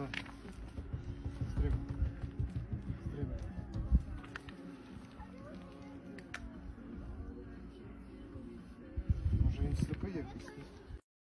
Да. Стрим. Стрим. Може він сліпий якийсь?